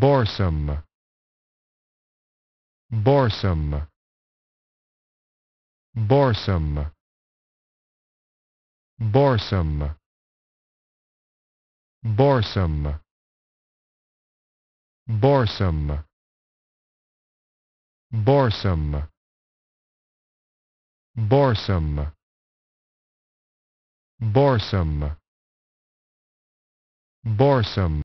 Borsum. Borsum. Borsum. Borsum. Borsum. Borsum. Borsum. Borsum. Borsum. Borsum.